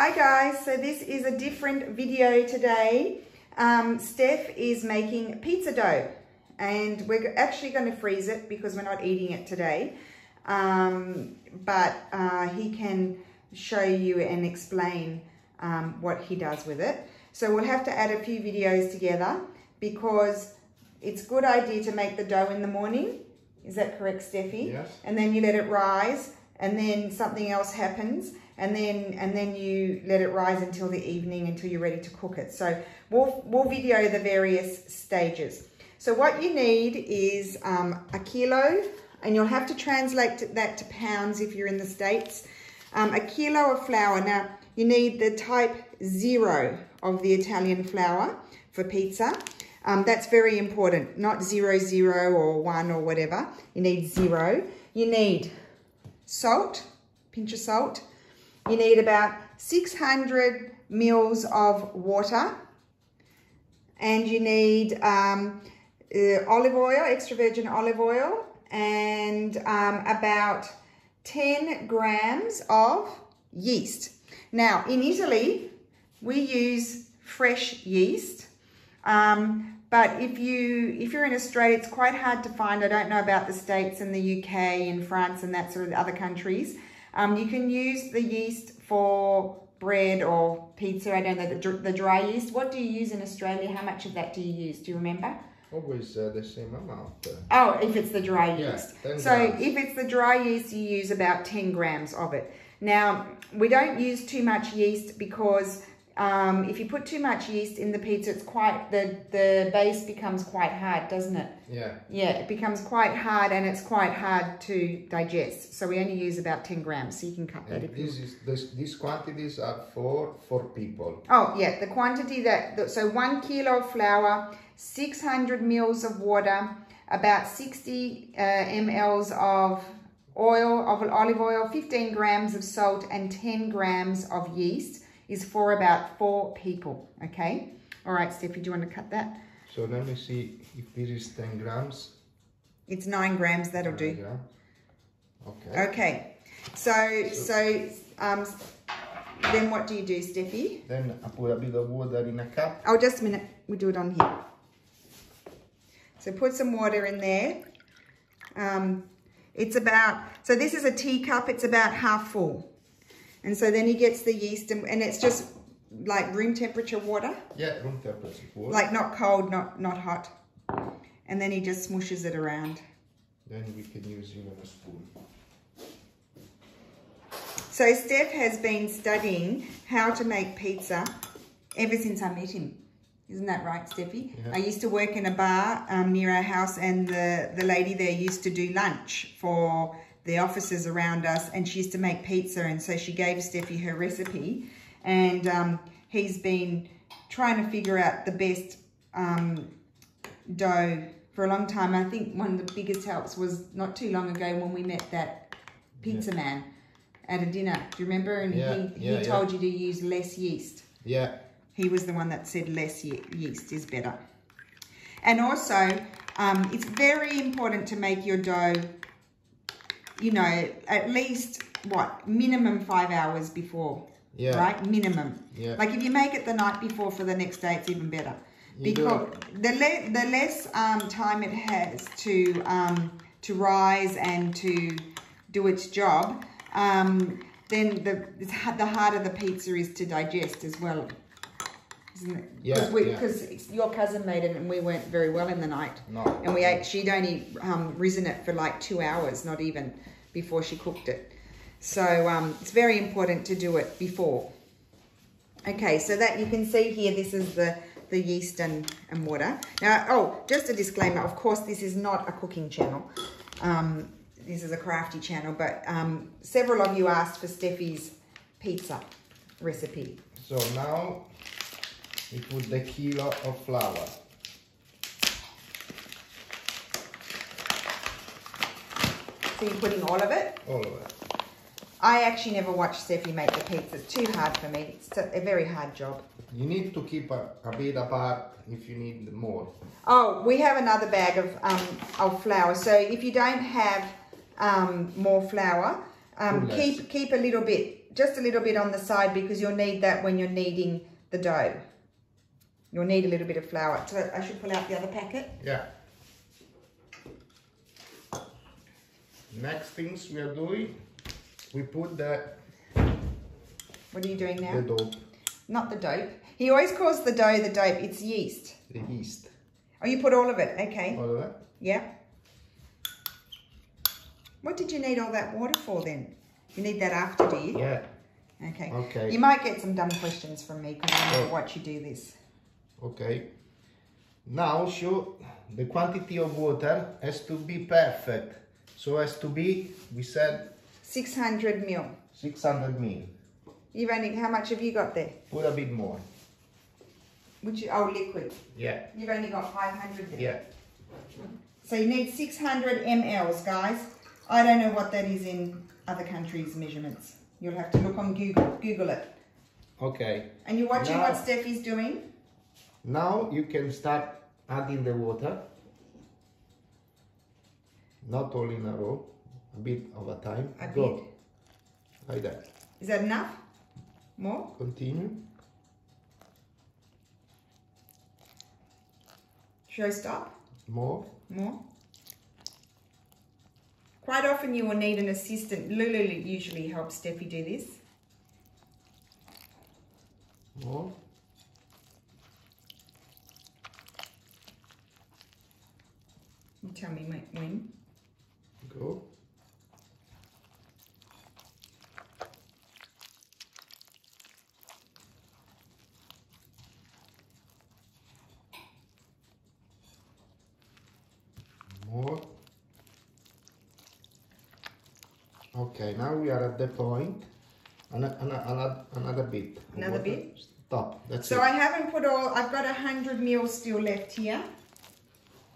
Hi guys, so this is a different video today. Um, Stef is making pizza dough and we're actually going to freeze it because we're not eating it today. Um, but uh, he can show you and explain um, what he does with it. So we'll have to add a few videos together because it's a good idea to make the dough in the morning. Is that correct, Steffi? Yes. And then you let it rise and then something else happens and then and then you let it rise until the evening until you're ready to cook it. So we'll, we'll video the various stages. So what you need is um, a kilo and you'll have to translate that to pounds if you're in the States. Um, a kilo of flour. Now, you need the type zero of the Italian flour for pizza. Um, that's very important, not zero, zero or one or whatever. You need zero. You need salt, pinch of salt. You need about 600 mils of water. And you need um, uh, olive oil, extra virgin olive oil, and um, about 10 grams of yeast. Now, in Italy, we use fresh yeast. Um, but if you if you're in Australia, it's quite hard to find. I don't know about the States and the UK and France and that sort of other countries. Um, you can use the yeast for bread or pizza. I don't know the, the dry yeast. What do you use in Australia? How much of that do you use? Do you remember? Always uh, the same amount. Oh, if it's the dry yeast. 10 so grams. if it's the dry yeast, you use about 10 grams of it. Now, we don't use too much yeast because um, if you put too much yeast in the pizza, it's quite, the, the base becomes quite hard, doesn't it? Yeah. Yeah, it becomes quite hard and it's quite hard to digest. So we only use about 10 grams, so you can cut that And you this is this these quantities are for for people. Oh, yeah, the quantity that, that- so one kilo of flour, 600 mils of water, about 60 uh, mLs of oil, of olive oil, 15 grams of salt, and 10 grams of yeast is for about four people, okay? All right, Steffi, do you want to cut that? So let me see if this is 10 grams. It's nine grams, that'll do. gram. Okay. Okay, so, so, um, then what do you do, Steffi? Then I put a bit of water in a cup. Oh, just a minute. We do it on here. So put some water in there. Um, it's about, so this is a teacup. It's about half full. And so then he gets the yeast and, and it's just like room temperature water. Yeah, room temperature water. Like not cold, not, not hot. And then he just smooshes it around. Then we can use even a spoon. So Stef has been studying how to make pizza ever since I met him. Isn't that right, Steffi? Yeah. I used to work in a bar um, near our house and the, the lady there used to do lunch for the officers around us and she used to make pizza and so she gave Steffi her recipe and um, he's been trying to figure out the best um, dough for a long time. I think one of the biggest helps was not too long ago when we met that pizza man at a dinner. Do you remember? And Yeah, he, yeah, he told you to use less yeast. Yeah. He was the one that said less ye- yeast is better. And also, um, it's very important to make your dough, you know, at least, what, minimum five hours before, Yeah. right? Minimum. Yeah. Like if you make it the night before for the next day, it's even better. You Because the, le the less um, time it has to, um, to rise and to do its job, um, then the, the harder the pizza is to digest as well. Isn't it? Yeah, we, yeah. Because your cousin made it and we weren't very well in the night. No. And we ate, she'd only um, risen it for like two hours, not even before she cooked it. So um, it's very important to do it before. Okay, so that you can see here, this is the, the yeast and, and water. Now, oh, just a disclaimer, of course, this is not a cooking channel. Um, this is a crafty channel, but um, several of you asked for Steffi's pizza recipe. So now we put the kilo of flour. So you're putting all of it? All of it. I actually never watched Steffi make the pizza. It's too hard for me. It's a, very hard job. You need to keep a, a bit apart if you need more. Oh, we have another bag of, um, of flour. So if you don't have um, more flour, um, keep keep a little bit just a little bit on the side because you'll need that when you're kneading the dough. You'll need a little bit of flour. So I should pull out the other packet. Yeah. Next things we are doing, we put the, What are you doing now? the dough, Not the dope. He always calls the dough the dope. It's yeast. the yeast. Oh, you put all of it. Okay. All of that. Yeah. What did you need all that water for then? You need that after, do you? Yeah. Okay. Okay. You might get some dumb questions from me because I never Oh. watch you do this. Okay. Now show the quantity of water has to be perfect. So has to be, we said 600 mil. 600 mil You've only, how much have you got there? Put a bit more. which you, oh, liquid. Yeah. You've only got 500 there. Yeah. So you need 600 mLs, guys. I don't know what that is in other countries' measurements. You'll have to look on Google. Google it. Okay. And you're watching Now- what Steffi's doing? Now you can start adding the water. Not all in a row, a bit of a time. A Go. bit. Like that. Is that enough? More? Continue. Should I stop? More. More? Quite often you will need an assistant. Lulu usually helps Steffi do this. More. You tell me when- when. Go. More. Okay, now we are at the point. Another, another, bit. Another water. bit? Stop. That's So it. I haven't put all, I've got a hundred mil still left here.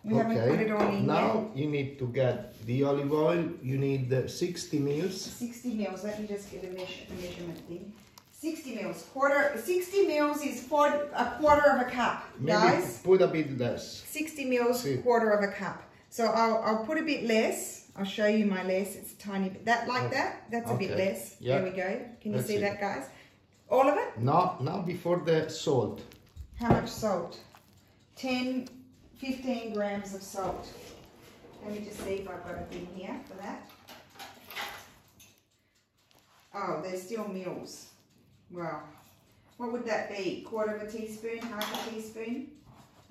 We haven't put it all in now you need to get the olive oil. You need uh, 60 mils. 60 mils, let me just get a, measure, measurement thing. 60 mils, quarter, 60 mils is four, a quarter of a cup, Maybe guys. put a bit less. 60 mils, See. quarter of a cup. So I'll, I'll put a bit less. I'll show you my less. It's a tiny bit. That like Okay. that? That's a bit less. Yeah. There we go. Can you That's see it. that, guys? All of it? Now, now before the salt. How much salt? 10, 15 grams of salt. Let me just see if I've got a thing here for that. Oh, there's still meals. Well, what would that be? Quarter of a teaspoon, half a teaspoon,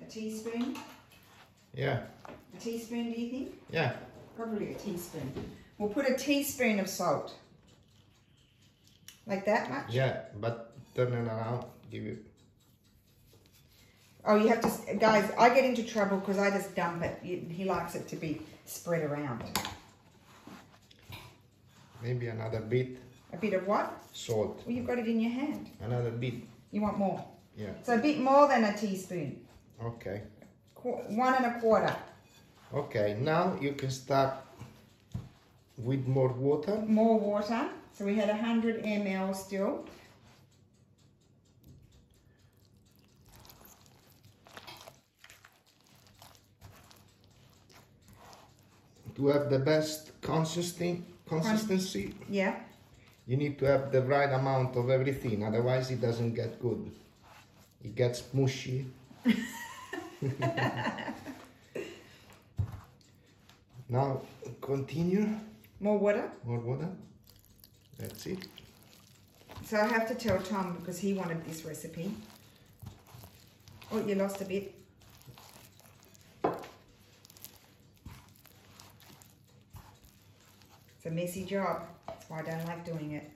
a teaspoon, Yeah, a teaspoon, do you think? yeah. Probably a teaspoon. We'll put a teaspoon of salt. Like that much? Yeah, but turn it around. Give it. Oh, you have to, guys, I get into trouble because I just dump it. He likes it to be spread around. Maybe another bit A bit of what? salt. Well, you've got it in your hand. Another bit. You want more. Yeah. So a bit more than a teaspoon. Okay. Qu- One and a quarter. Okay. Now you can start with more water. More water. So we had 100 ml still. To have the best consistency, consistency, Yeah. you need to have the right amount of everything. Otherwise, it doesn't get good. It gets mushy. now continue. More water. More water. That's it. So I have to tell Tom because he wanted this recipe. Oh, you lost a bit. It's a messy job. That's why I don't like doing it.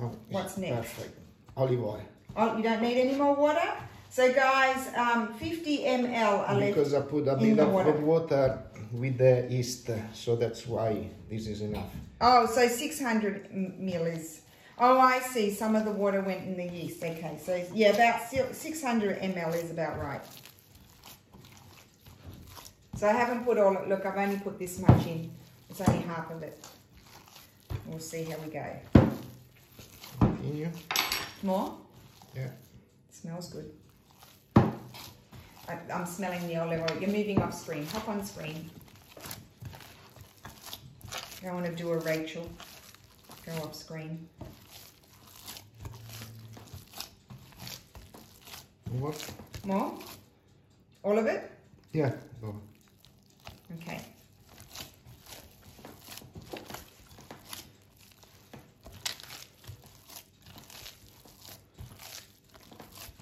It's What's next? Perfect. Olive oil. Oh, you don't need any more water? So guys, um, 50 ml. Because I put a bit of water. water with the yeast, so that's why this is enough. Oh, so 600 m- mil is. Oh, I see. Some of the water went in the yeast. Okay, so yeah, about 600 ml is about right. So I haven't put all. Look, I've only put this much in. It's only half of it. We'll see how we go. Continue. More? Yeah. smells good. I, I'm smelling the olive oil. You're moving off screen. Hop on screen. I want to do a Rachel. Go off screen. What? More? All of it? Yeah. Okay.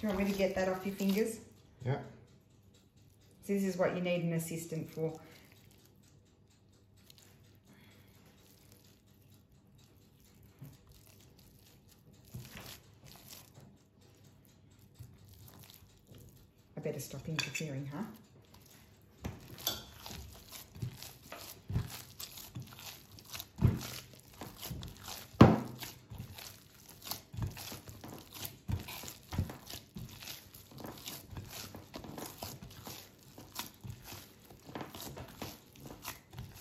Do you want me to get that off your fingers? Yeah. This is what you need an assistant for. I better stop interfering, huh?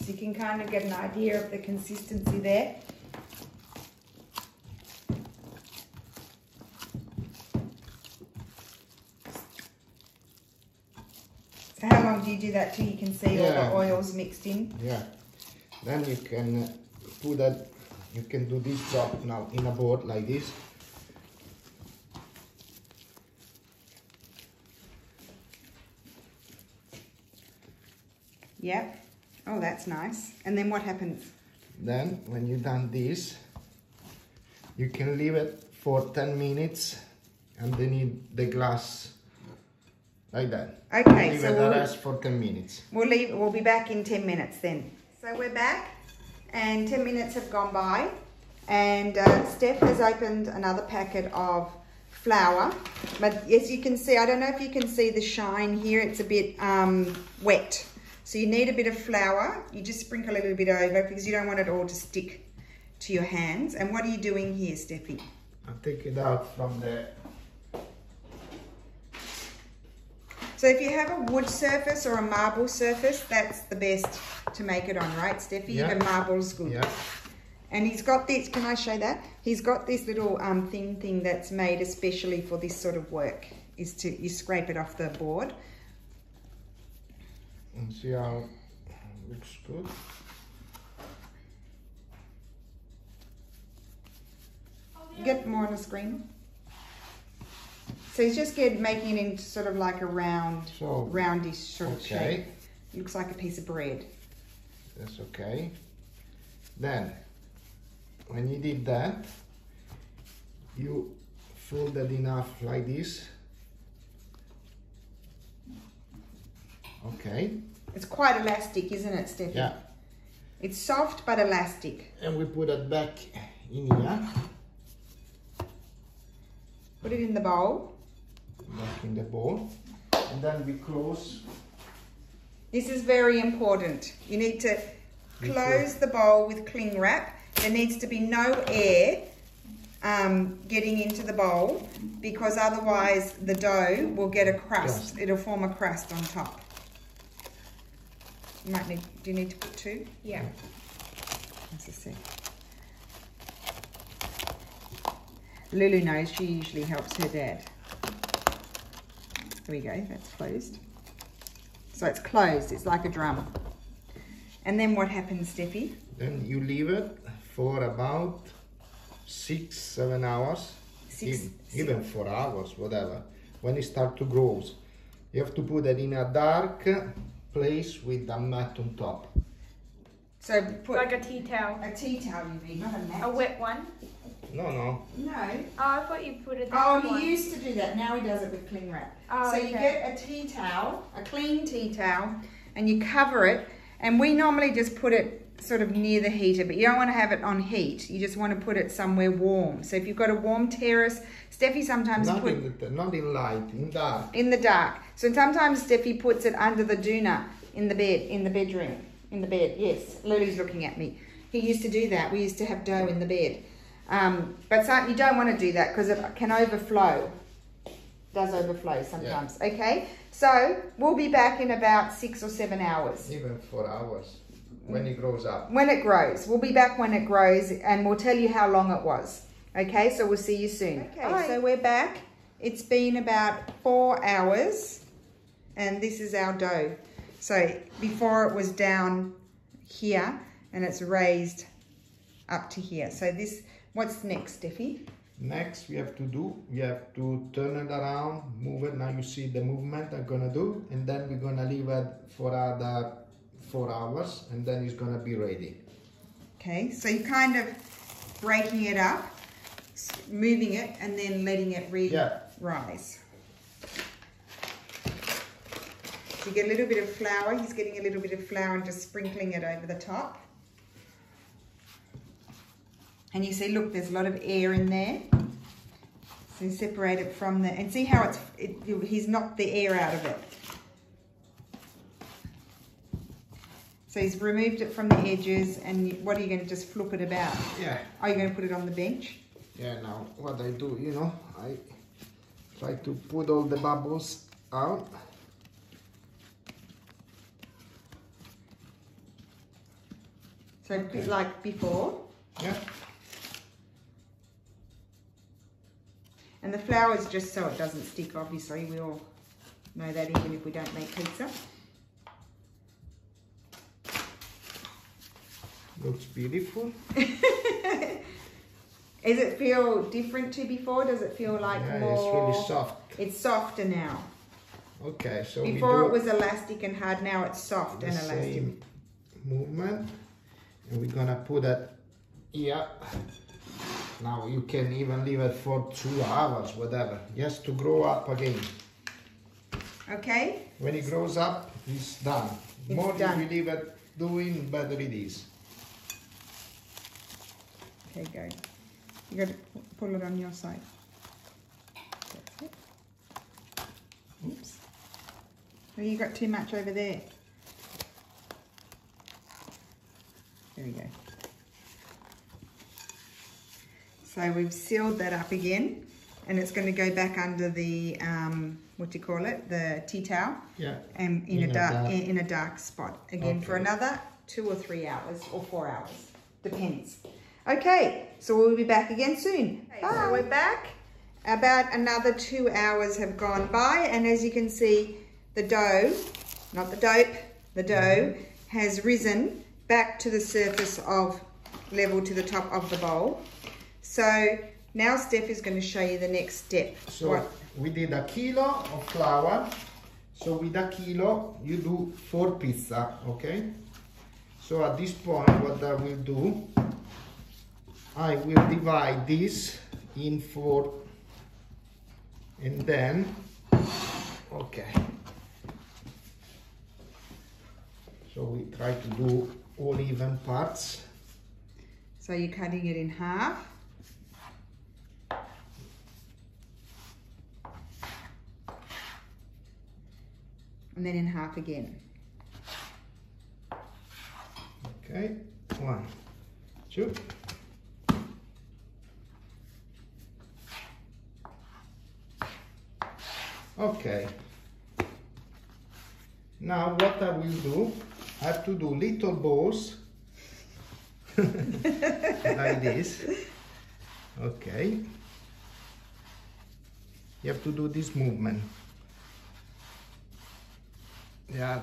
You can kind of get an idea of the consistency there. So how long do you do that till you can see all Yeah. the oils mixed in? Yeah. Then you can uh, put that. You can do this job now in a board like this. Yep. Oh, that's nice. And then what happens? Then when you've done this, you can leave it for 10 minutes underneath the glass like that. Okay, leave so it we'll, rest for 10 minutes. we'll leave. We'll be back in ten minutes then. So we're back, and ten minutes have gone by, and uh, Stef has opened another packet of flour. But as you can see, I don't know if you can see the shine here. It's a bit um, wet, so you need a bit of flour. You just sprinkle a little bit over because you don't want it all to stick to your hands. And what are you doing here, Steffi? I take it out from there. So if you have a wood surface or a marble surface, that's the best to make it on, right, Steffi? Yeah. Even marble's good. yeah. And he's got this, can I show that? He's got this little um, thin thing that's made especially for this sort of work, is to, you scrape it off the board. And see how it looks good. Get more on the screen. So he's just get, making it into sort of like a round, So roundish sort of okay. shape. Looks like a piece of bread. That's okay. Then, when you did that, you fold it enough like this. Okay, It's quite elastic, isn't it, Steffi? yeah. It's soft but elastic. And we put it back in here, Put it in the bowl. back in the bowl. And then we close. This is very important. You need to close the bowl with cling wrap. There needs to be no air um, getting into the bowl because otherwise the dough will get a crust. Crust. It'll form a crust on top. You might need, do you need to put two? Yeah. Let's just see. Lulu knows she usually helps her dad. There we go, that's closed. So it's closed, it's like a drum. And then what happens, Steffi? Then you leave it for about six, seven hours. Six- even, even four hours, whatever. When it start to grow, you have to put it in a dark place with a mat on top. So put Like a tea towel. a tea towel you mean, not a mat. A wet one. No, no. No. Oh, I thought you put it Oh, down. he used to do that. Now he does it with cling wrap. Oh, so you get a tea towel, a clean tea towel, and you cover it. And we normally just put it sort of near the heater, but you don't want to have it on heat. You just want to put it somewhere warm. So if you've got a warm terrace, Steffi sometimes Not put in, the, not in light, in dark. in the dark. So sometimes Steffi puts it under the doona in the bed, in the bedroom, in the bed. Yes, Lily's looking at me. He used to do that. We used to have dough in the bed. Um, but you don't want to do that because it can overflow. Does overflow sometimes. Okay, so we'll be back in about six or seven hours Even four hours. When it grows up. when it grows. We'll be back when it grows and we'll tell you how long it was. Okay, so we'll see you soon. Okay, so we're back. It's been about four hours and this is our dough. So before it was down here and it's raised up to here. So this, what's next, Steffi? Next, we have to do, we have to turn it around, move it. Now you see the movement I'm gonna do, and then we're gonna leave it for other four hours, and then it's gonna be ready. Okay, so you're kind of breaking it up, moving it, and then letting it Yeah. re-rise. So you get a little bit of flour, he's getting a little bit of flour and just sprinkling it over the top. And you see, look, there's a lot of air in there. So you separate it from the, and see how it's, it, he's knocked the air out of it. So he's removed it from the edges, and what are you going to just flip it about? Yeah. Are you going to put it on the bench? Yeah, now what I do, you know, I try to put all the bubbles out. So bit like before. Yeah. And the flour is just so it doesn't stick, obviously. We all know that even if we don't make pizza. Looks beautiful. Does it feel different to before? Does it feel like yeah, more... it's really soft. It's softer now. Okay, so Before it was elastic and hard, now it's soft and elastic. same movement, and we're gonna put it here. Now you can even leave it for two hours, whatever, just to grow up again. Okay? When it grows up, it's done. It's More done. you leave it doing, better it is. Okay, go. You got to pull it on your side. Oops. Oh, you got too much over there. There we go. So we've sealed that up again and it's going to go back under the, um, what do you call it, the tea towel? Yeah. and in, In a a dark, dark- in, in a dark spot again for another two or three hours or four hours. Depends. Okay so we'll be back again soon. Bye. so we're back. About another two hours have gone by and as you can see the dough not the dope the dough has risen back to the surface of level to the top of the bowl so now Stef is going to show you the next step So What- we did a kilo of flour. So with a kilo, you do four pizza, okay? So at this point, what I will do, I will divide this in four, and then, okay. So we try to do all even parts. So you're cutting it in half. And then in half again. Okay, one, two. Okay. Now what I will do, I have to do little balls like this. Okay. You have to do this movement. Yeah.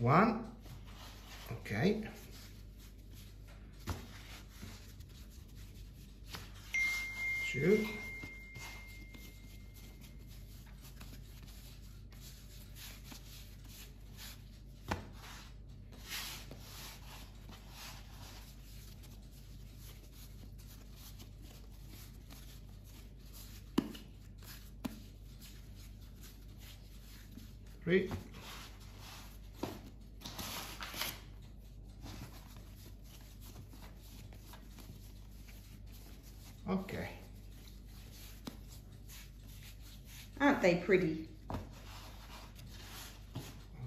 One, Okay. Two. Okay. Aren't they pretty?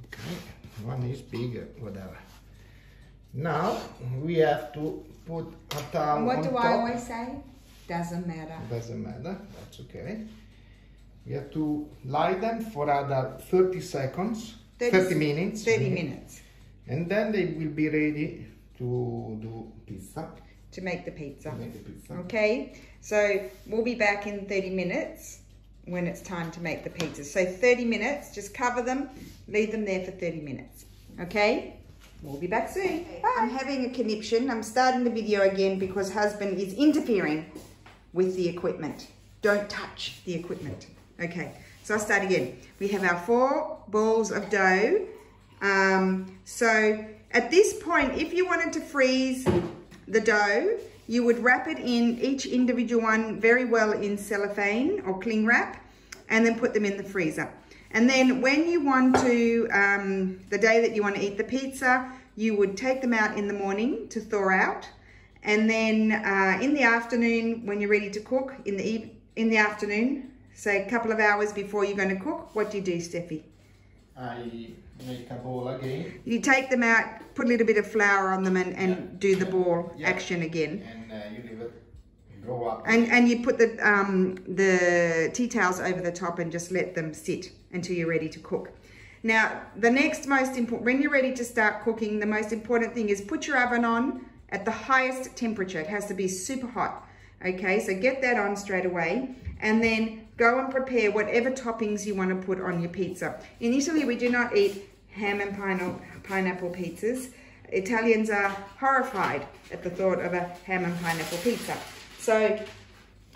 Okay. One is bigger, whatever. Now we have to put a towel what do top. I always say? Doesn't matter. Doesn't matter. That's okay. We have to lie them for other 30 seconds, 30 30, minutes. 30 mhm. minutes And then they will be ready to do pizza. to make the pizza. To make the pizza. Okay, so we'll be back in 30 minutes when it's time to make the pizza. So 30 minutes, just cover them, leave them there for 30 minutes. Okay? We'll be back soon. I'm having a conniption. I'm starting the video again because husband is interfering with the equipment. Don't touch the equipment. Okay, so I'll start again. We have our four balls of dough. Um, so at this point, if you wanted to freeze the dough, you would wrap it in each individual one very well in cellophane or cling wrap and then put them in the freezer. And then when you want to, um, the day that you want to eat the pizza, you would take them out in the morning to thaw out. And then uh, in the afternoon, when you're ready to cook, in the, in the afternoon, say a couple of hours before you're going to cook, what do you do, Steffi? I make a ball again. You take them out, put a little bit of flour on them and, and Yeah. do the ball Yeah. action again. And uh, you leave it grow up. And, and you put the, um, the tea towels over the top and just let them sit until you're ready to cook. Now, the next most important, when you're ready to start cooking, the most important thing is put your oven on at the highest temperature. It has to be super hot. Okay, so get that on straight away and then go and prepare whatever toppings you want to put on your pizza. In Italy, we do not eat ham and pine- pineapple pizzas. Italians are horrified at the thought of a ham and pineapple pizza. So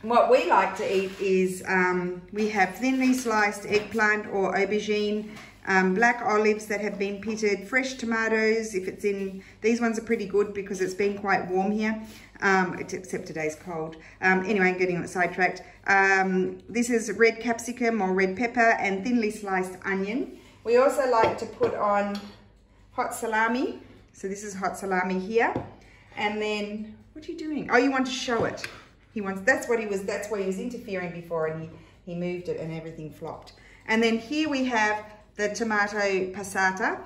what we like to eat is um, we have thinly sliced eggplant or aubergine, um, black olives that have been pitted, fresh tomatoes. If it's in, these ones are pretty good because it's been quite warm here, um, except today's cold. Um, anyway, I'm getting sidetracked. Um, this is red capsicum or red pepper and thinly sliced onion. We also like to put on hot salami. So this is hot salami here. And then, what are you doing? Oh, you want to show it. He wants, that's what he was, that's why he was interfering before and he, he moved it and everything flopped. And then here we have the tomato passata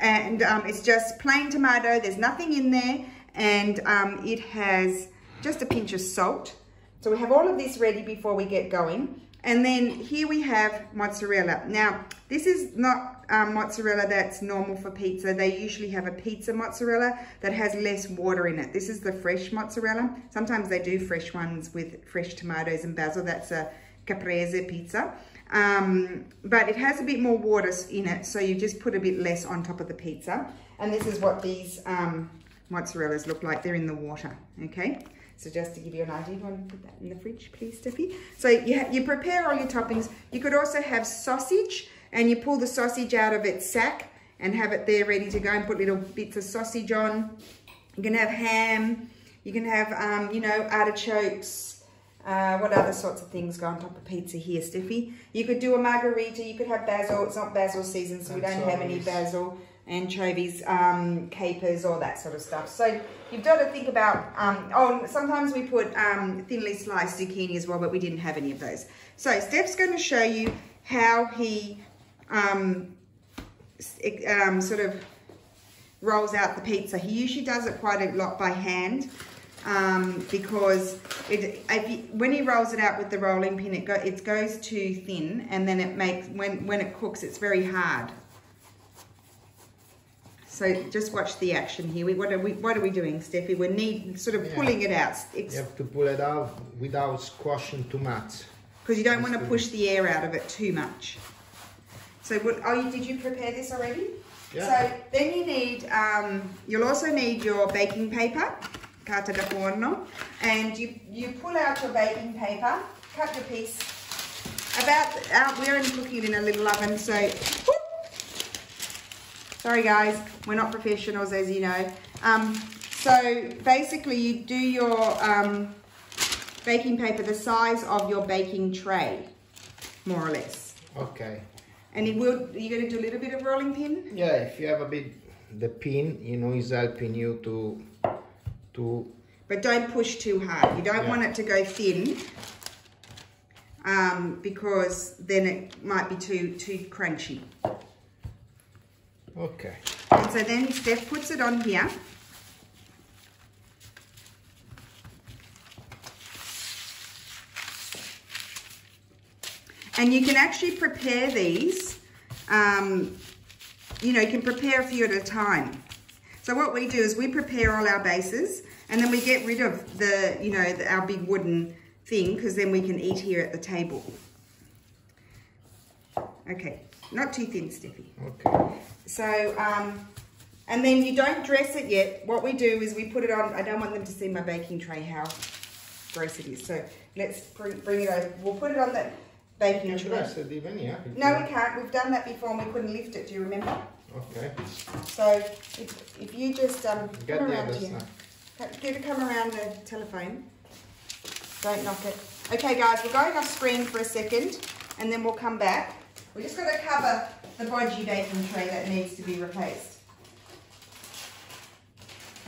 and um, it's just plain tomato. There's nothing in there and um, it has just a pinch of salt. So we have all of this ready before we get going. And then here we have mozzarella. Now, this is not um, mozzarella that's normal for pizza. They usually have a pizza mozzarella that has less water in it. This is the fresh mozzarella. Sometimes they do fresh ones with fresh tomatoes and basil. That's a caprese pizza. Um, but it has a bit more water in it, so you just put a bit less on top of the pizza. And this is what these um, mozzarellas look like. They're in the water, okay? So just to give you an idea, you want to put that in the fridge, please, Steffi? So you, you prepare all your toppings. You could also have sausage, and you pull the sausage out of its sack and have it there ready to go and put little bits of sausage on. You can have ham. You can have, um, you know, artichokes. Uh, what other sorts of things go on top of pizza here, Steffi? You could do a margherita. You could have basil. It's not basil season, so we don't have any basil, anchovies, um, capers, all that sort of stuff. So you've got to think about, um, oh, sometimes we put um, thinly sliced zucchini as well, but we didn't have any of those. So Stef's going to show you how he um, um, sort of rolls out the pizza. He usually does it quite a lot by hand um, because it, when he rolls it out with the rolling pin, it, go, it goes too thin and then it makes, when, when it cooks, it's very hard. So just watch the action here. We, what, are we, what are we doing, Steffi? We're need, sort of Yeah. pulling it out You have to pull it out without squashing too much. Because you don't want to push the air out of it too much. So what, oh, you, did you prepare this already? Yeah. So then you need, um, you'll also need your baking paper, carta da forno, and you, you pull out your baking paper, cut your piece, about, uh, we're only cooking it in a little oven, so, whoop. Sorry guys, we're not professionals as you know. Um, so basically you do your um, baking paper the size of your baking tray, more or less. Okay. And it will, you're going to do a little bit of rolling pin? Yeah, if you have a bit, the pin, you know, is helping you to, to, But don't push too hard. You don't Yeah. want it to go thin um, because then it might be too too crunchy. Okay. And so then Stef puts it on here. And you can actually prepare these, um, you know, you can prepare a few at a time. So what we do is we prepare all our bases and then we get rid of the, you know, the, our big wooden thing because then we can eat here at the table. Okay, not too thin, Steffi. Okay. So, um, And then you don't dress it yet. What we do is we put it on. I don't want them to see my baking tray how gross it is. So let's bring, bring it over. We'll put it on the baking You tray. dress it even, yeah? No, we can't. We've done that before and we couldn't lift it. Do you remember? Okay. So if, if you just um, Get come the around here. Do to come around the telephone. Don't knock it. Okay, guys, we're going off screen for a second, and then we'll come back. We're just going to cover the bodgy baking tray that needs to be replaced.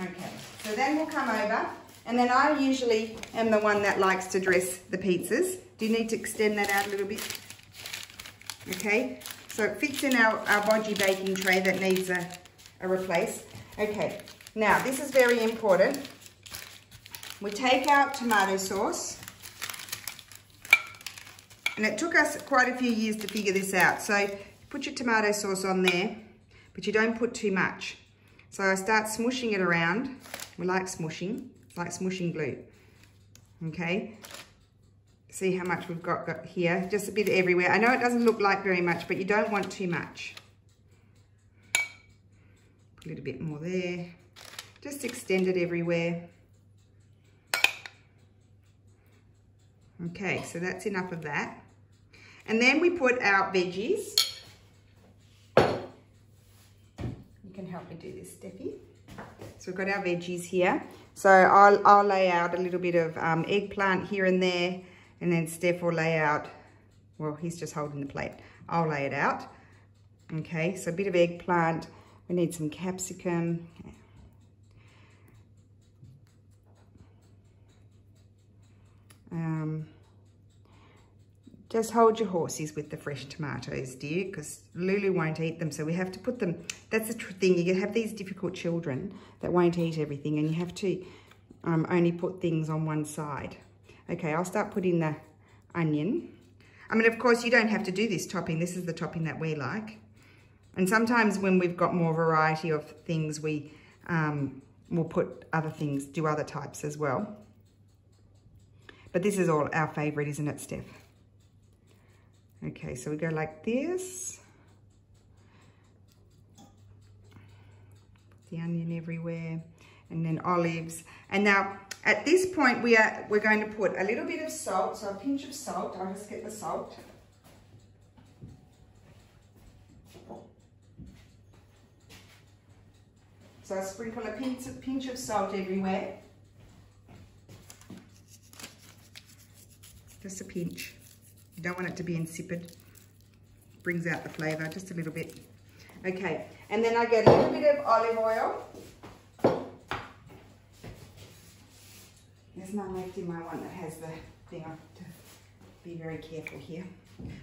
Okay, so then we'll come over, and then I usually am the one that likes to dress the pizzas. Do you need to extend that out a little bit? Okay, so it fits in our, our bodgy baking tray that needs a, a replace. Okay, now this is very important. We take out tomato sauce. And it took us quite a few years to figure this out. So put your tomato sauce on there, but you don't put too much. So I start smushing it around. We like smushing, like smushing glue. Okay, see how much we've got, got here, just a bit everywhere. I know it doesn't look like very much, but you don't want too much. Put a little bit more there. Just extend it everywhere. Okay, so that's enough of that. And then we put our veggies. You can help me do this, Steffi. So we've got our veggies here. So I'll, I'll lay out a little bit of um, eggplant here and there, and then Stef will lay out, well, he's just holding the plate. I'll lay it out. Okay, so a bit of eggplant. We need some capsicum. Um, just hold your horses with the fresh tomatoes, dear, because Lulu won't eat them. So we have to put them, that's the thing, you have these difficult children that won't eat everything and you have to um, only put things on one side. Okay, I'll start putting the onion. I mean, of course, you don't have to do this topping. This is the topping that we like. And sometimes when we've got more variety of things, we um, will put other things, do other types as well. But this is all our favorite, isn't it, Stef? Okay, so we go like this. The onion everywhere, and then olives. And now, at this point, we are, we're going to put a little bit of salt, so a pinch of salt. I'll just get the salt. So I sprinkle a pinch of, pinch of salt everywhere. Just a pinch. Don't want it to be insipid. Brings out the flavour just a little bit. Okay, and then I get a little bit of olive oil. There's none left in my one that has the thing. I have to be very careful here.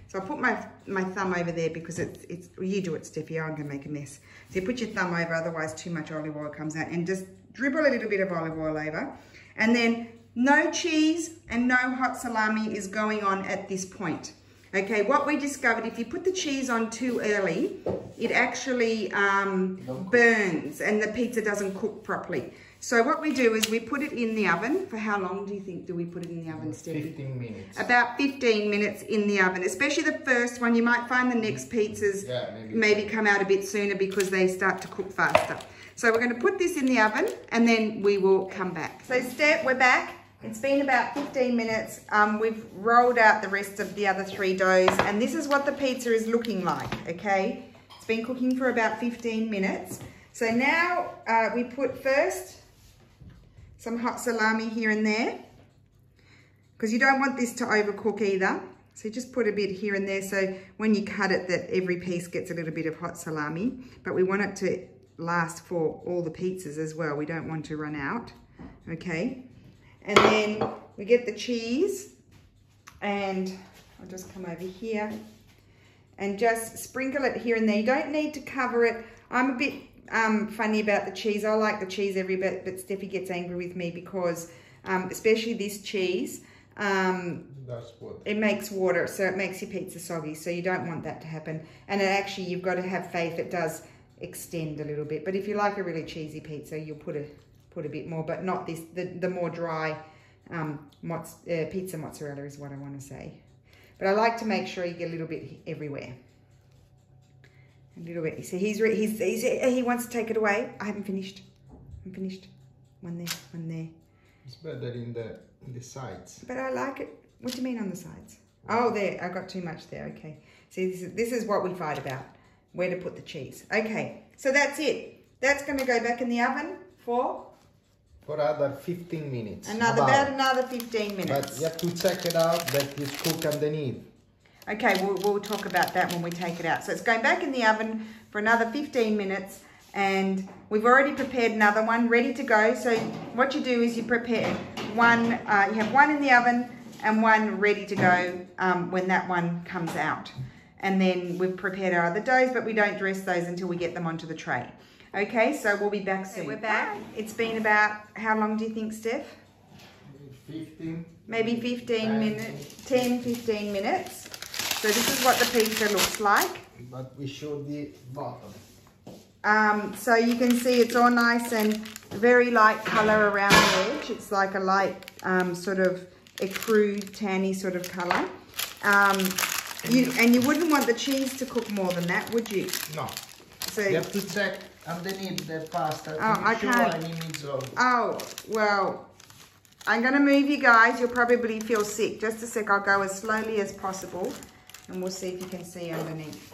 So I put my, my thumb over there because it's, it's you do it, Steffi, I'm gonna make a mess. So you put your thumb over, otherwise too much olive oil comes out and just dribble a little bit of olive oil over. And then no cheese and no hot salami is going on at this point. Okay, what we discovered, if you put the cheese on too early, it actually um, burns and the pizza doesn't cook properly. So what we do is we put it in the oven. For how long do you think do we put it in the oven, Steffi? 15 minutes. About 15 minutes in the oven, especially the first one. You might find the next pizzas Yeah, maybe. maybe come out a bit sooner because they start to cook faster. So we're going to put this in the oven and then we will come back. So step, we're back. It's been about 15 minutes. Um, we've rolled out the rest of the other three doughs and this is what the pizza is looking like, okay? It's been cooking for about 15 minutes. So now uh, we put first some hot salami here and there because you don't want this to overcook either. So just put a bit here and there so when you cut it that every piece gets a little bit of hot salami. But we want it to last for all the pizzas as well. We don't want to run out, okay? And then we get the cheese and I'll just come over here and just sprinkle it here and there. You don't need to cover it. I'm a bit um, funny about the cheese. I like the cheese every bit, but Steffi gets angry with me because, um, especially this cheese, um, it makes water, so it makes your pizza soggy. So you don't want that to happen. And it actually, you've got to have faith. It does extend a little bit. But if you like a really cheesy pizza, you'll put a put a bit more, but not this. The the more dry um, mozz, uh, pizza mozzarella is what I want to say. But I like to make sure you get a little bit everywhere. A little bit. So he's, he's, he's he wants to take it away. I haven't finished. I'm finished. One there, one there. It's better in the in the sides. But I like it. What do you mean on the sides? Oh, there. I got too much there. Okay. See, this is, this is what we fight about. Where to put the cheese. Okay. So that's it. That's going to go back in the oven for For other 15 minutes. another about another 15 minutes. But you have to check it out that it's cooked underneath. Okay, we'll, we'll talk about that when we take it out. So it's going back in the oven for another 15 minutes and we've already prepared another one ready to go. So what you do is you prepare one, uh, you have one in the oven and one ready to go um, when that one comes out. And then we've prepared our other doughs, but we don't dress those until we get them onto the tray. Okay, so we'll be back soon. we're back. It's been about, how long do you think, Stef? 15. maybe 15 minutes 10 15 minutes so this is what the pizza looks like But we show the bottom. um, so you can see it's all nice and very light color around the edge it's like a light um, sort of a crude tanny sort of color um, you and you wouldn't want the cheese to cook more than that would you No. so You have to check underneath the pasta. Oh, I can't. any needs of. Oh, well, I'm going to move you guys. You'll probably feel sick. Just a sec. I'll go as slowly as possible. And we'll see if you can see underneath.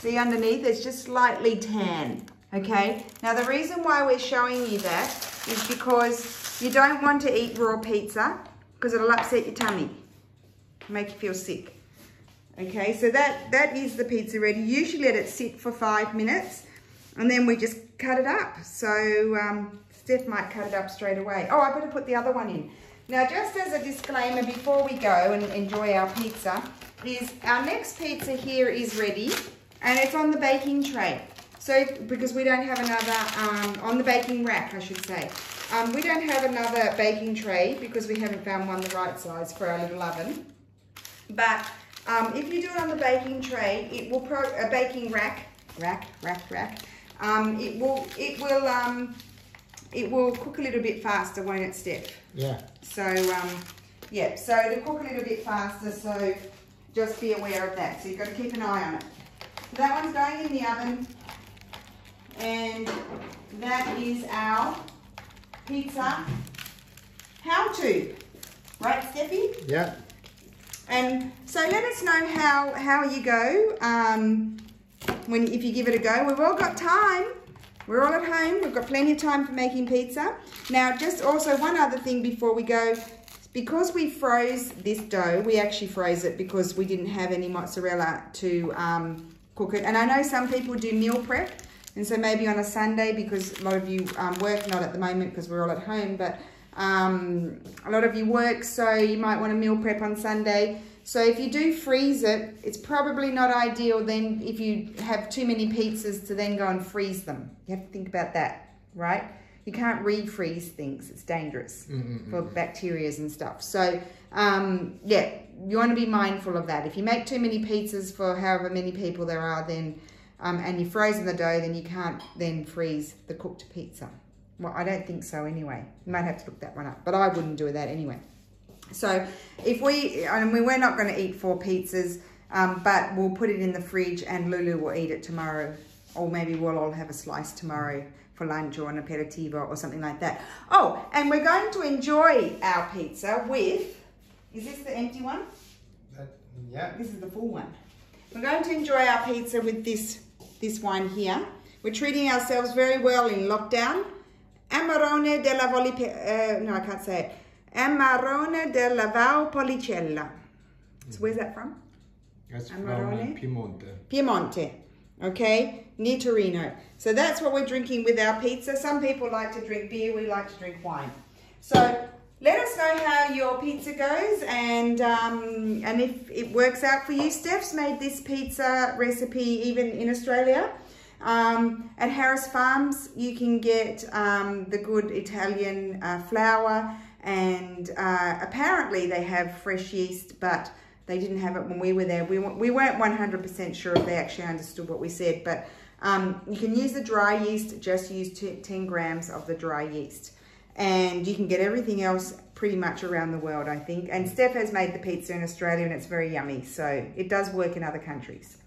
See underneath? It's just slightly tan. Okay? Now, the reason why we're showing you that is because you don't want to eat raw pizza because it'll upset your tummy. Make you feel sick. Okay, so that, that is the pizza ready. Usually let it sit for five minutes and then we just cut it up. So um, Stef might cut it up straight away. Oh, I better put the other one in. Now, just as a disclaimer before we go and enjoy our pizza, is our next pizza here is ready and it's on the baking tray. So, because we don't have another, um, on the baking rack, I should say. Um, we don't have another baking tray because we haven't found one the right size for our little oven. But um, if you do it on the baking tray, it will pro a baking rack, rack, rack, rack. Um, it will it will um, it will cook a little bit faster, won't it, Stef? Yeah. So um, yeah, so it'll cook a little bit faster. So just be aware of that. So you've got to keep an eye on it. That one's going in the oven, and that is our pizza how to, right, Steffi? Yeah. And so let us know how how you go um, when if you give it a go. We've all got time. We're all at home. We've got plenty of time for making pizza. Now, just also one other thing before we go. Because we froze this dough, we actually froze it because we didn't have any mozzarella to um, cook it. And I know some people do meal prep. And so maybe on a Sunday, because a lot of you um, work, not at the moment because we're all at home, but um, a lot of you work, so you might want to meal prep on Sunday. So if you do freeze it, it's probably not ideal then if you have too many pizzas to then go and freeze them. You have to think about that, right? You can't refreeze things. It's dangerous for bacterias and stuff. So um, yeah, you want to be mindful of that. If you make too many pizzas for however many people there are, then um, and you're frozen the dough, then you can't then freeze the cooked pizza. Well, I don't think so anyway. You might have to look that one up, but I wouldn't do that anyway. So if we, I mean, we're not going to eat four pizzas, um, but we'll put it in the fridge and Lulu will eat it tomorrow. Or maybe we'll all have a slice tomorrow for lunch or an aperitivo or something like that. Oh, and we're going to enjoy our pizza with, is this the empty one? That, yeah. This is the full one. We're going to enjoy our pizza with this, this wine here. We're treating ourselves very well in lockdown. Amarone della Volipe, uh, no, I can't say it. Amarone della Valpolicella. So where's that from? That's Amarone? from Piemonte. Piemonte, okay, near Torino. So that's what we're drinking with our pizza. Some people like to drink beer, we like to drink wine. So let us know how your pizza goes and um, and if it works out for you. Stef's made this pizza recipe even in Australia. Um, at Harris Farms, you can get um, the good Italian uh, flour and uh, apparently they have fresh yeast, but they didn't have it when we were there. We, we weren't 100% sure if they actually understood what we said, but um, you can use the dry yeast, just use 10 grams of the dry yeast. And you can get everything else pretty much around the world, I think. And Stef has made the pizza in Australia and it's very yummy, so it does work in other countries.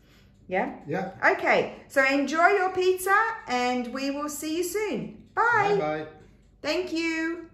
Yeah? Yeah. Okay, so enjoy your pizza and we will see you soon. Bye. Bye bye. Thank you.